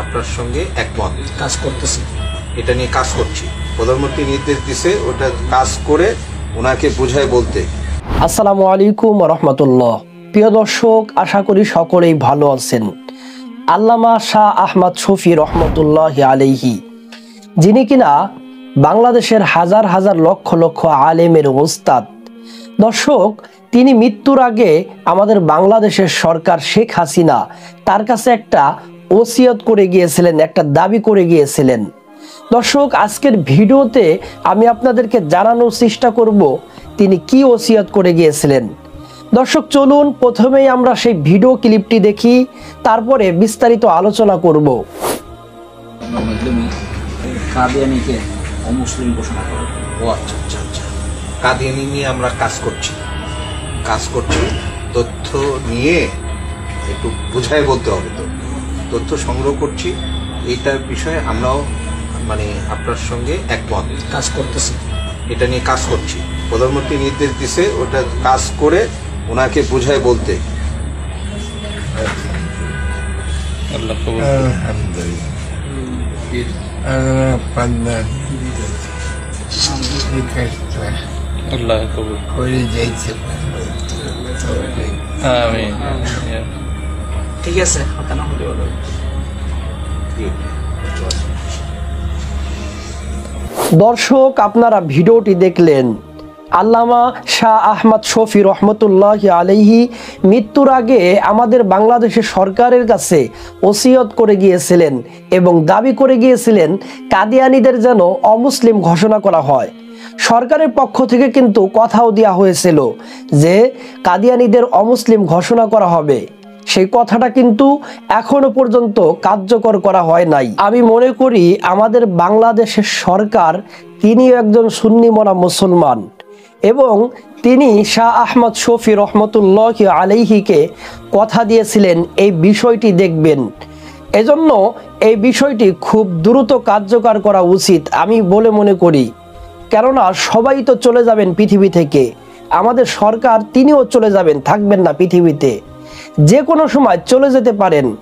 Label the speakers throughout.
Speaker 1: আপনার সঙ্গে একমত।
Speaker 2: কাজ করতেছি।
Speaker 1: এটা নিয়ে কাজ করছি। প্রধানমন্ত্রী নির্দেশ দিছে ওটা কাজ করে ওনাকে বুঝায় বলতে।
Speaker 3: আসসালামু আলাইকুম রহমতুল্লাহ। প্রিয় দর্শক আশা করি সকলেই ভালো আছেন। আল্লামা শাহ আহমদ শফি রহমতুল্লাহ আলাইহি যিনি কিনা বাংলাদেশের হাজার হাজার লক্ষ লক্ষ আলেমের ওস্তাদ। দর্শক তিনি মৃত্যুর আগে আমাদের বাংলাদেশের সরকার শেখ হাসিনা তার কাছে একটা ওসিয়ত করে গিয়েছিলেন একটা দাবি করে গিয়েছিলেন। দর্শক আজকের ভিডিওতে আমি আপনাদেরকে জানানোর চেষ্টা করব তিনি কি ওসিয়ত করে গিয়েছিলেন। দর্শক চলুন প্রথমেই আমরা সেই ভিডিও ক্লিপটি দেখি তারপরে বিস্তারিত আলোচনা করব।
Speaker 2: কাদিয়ানিকে অমুসলিম ঘোষণা করে।
Speaker 1: ও আচ্ছা আচ্ছা আচ্ছা। কাদিয়ানি নিয়ে আমরা কাজ করছি। কাজ করছি তথ্য নিয়ে একটু বুঝায় বলতে হবে তো। তথ্য সংগ্রহ করছি। এইটার বিষয়ে আমরাও মানে আপনার সঙ্গে একমত।
Speaker 2: কাজ করতেছি।
Speaker 1: এটা নিয়ে কাজ করছি। প্রধানমন্ত্রী নির্দেশ দিছে ওটা কাজ করে ওনাকে বুঝায় বলতে।
Speaker 4: আল্লাহ কবুল
Speaker 5: করে যাইতে
Speaker 4: আমিন।
Speaker 2: ঠিক আছে হাতে না হলে হলো
Speaker 3: দর্শক, আপনারা ভিডিওটি দেখলেন আল্লামা শাহ আহমদ শফি রহমতুল্লাহ আলাইহি মৃত্যুর আগে আমাদের বাংলাদেশের সরকারের কাছে ওসিয়ত করে গিয়েছিলেন এবং দাবি করে গিয়েছিলেন কাদিয়ানিদের যেন অমুসলিম ঘোষণা করা হয়। সরকারের পক্ষ থেকে কিন্তু কথাও দেওয়া হয়েছিল যে কাদিয়ানিদের অমুসলিম ঘোষণা করা হবে। সেই কথাটা কিন্তু এখনও পর্যন্ত কার্যকর করা হয় নাই। আমি মনে করি আমাদের বাংলাদেশের সরকার তিনি একজন সুন্নি মনা মুসলমান এবং তিনি শাহ আহমদ শফি রহমতুল্লাহ আলাইহিকে কথা দিয়েছিলেন, এই বিষয়টি দেখবেন। এজন্য এই বিষয়টি খুব দ্রুত কার্যকর করা উচিত, আমি বলে মনে করি। কেননা সবাই তো চলে যাবেন পৃথিবী থেকে, আমাদের সরকার তিনিও চলে যাবেন, থাকবেন না পৃথিবীতে। যে কোনো সময় চলে যেতে পারেন।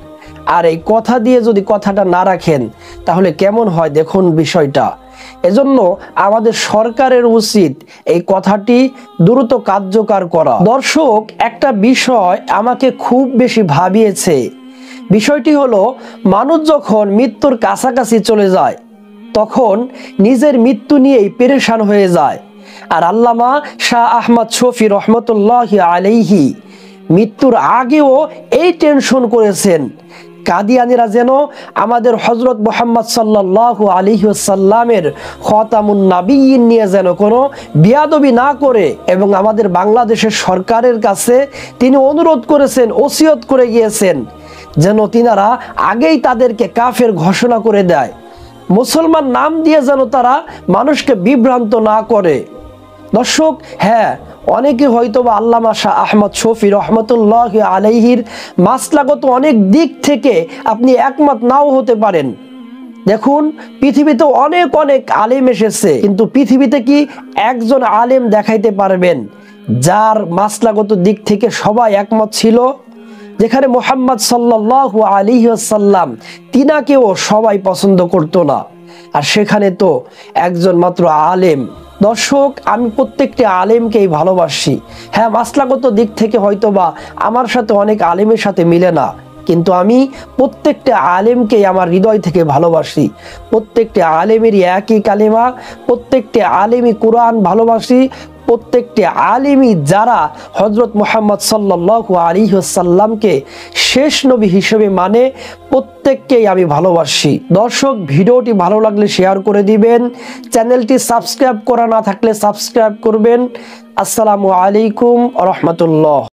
Speaker 3: আর এই কথা দিয়ে যদি কথাটা না রাখেন, তাহলে কেমন হয় দেখুন বিষয়টা। এজন্য আমাদের সরকারের উচিত এই কথাটি দ্রুত কার্যকর করা। দর্শক, একটা বিষয় আমাকে খুব বেশি ভাবিয়েছে। বিষয়টি হলো, মানুষ যখন মৃত্যুর কাছাকাছি চলে যায়, তখন নিজের মৃত্যু নিয়েই পেরেশান হয়ে যায়। আর আল্লামা শাহ আহমদ শফি রহমতুল্লাহ আলাইহি মৃত্যুর আগেও এই টেনশন করেছেন। কাদিয়ানিরা যেন আমাদের হজরত মোহাম্মদ সাল্লাহ আলিহাসাল্লামের খতামুন নাবিয়িন নিয়ে যেন কোনো বিয়াদবি না করে এবং আমাদের বাংলাদেশের সরকারের কাছে তিনি অনুরোধ করেছেন, ওসিয়ত করে গিয়েছেন, যেন তিনারা আগেই তাদেরকে কাফের ঘোষণা করে দেয়। মুসলমান নাম দিয়ে যেন তারা মানুষকে বিভ্রান্ত না করে। দর্শক হ্যাঁ অনেকে হয়তো বা আল্লামা শাহ আহমদ শফি রহমতুল্লাহ আলাইহির মাসলাগত অনেক দিক থেকে আপনি একমত নাও হতে পারেন। দেখুন, পৃথিবীতে অনেক অনেক আলেম এসেছে, কিন্তু পৃথিবীতে কি একজন আলেম দেখাইতে পারবেন যার মাসলাগত দিক থেকে সবাই একমত ছিল? যেখানে মোহাম্মদ সাল্লাহ আলী সাল্লাম তিনাকেও সবাই পছন্দ করতো না। আর সেখানে তো একজন মাত্র আলেম দর্শক, আমি প্রত্যেকটি আলেমকেই ভালোবাসি। হ্যাঁ মাসলাগত দিক থেকে হয়তো বা আমার সাথে অনেক আলেমের সাথে মিলে না। কিন্তু আমি প্রত্যেকটা আলেমকেই আমার হৃদয় থেকে ভালোবাসি। প্রত্যেকটা আলেমেরই একই কালেমা, প্রত্যেকটি আলেমই কোরআন ভালোবাসি প্রত্যেকটি আলিমই যারা হজরত মোহাম্মদ সাল্লাহ আলী সাল্লামকে শেষ নবী হিসেবে মানে প্রত্যেককেই আমি ভালোবাসি। দর্শক, ভিডিওটি ভালো লাগলে শেয়ার করে দিবেন। চ্যানেলটি সাবস্ক্রাইব করা না থাকলে সাবস্ক্রাইব করবেন। আসসালামু আলাইকুম রহমতুল্লাহ।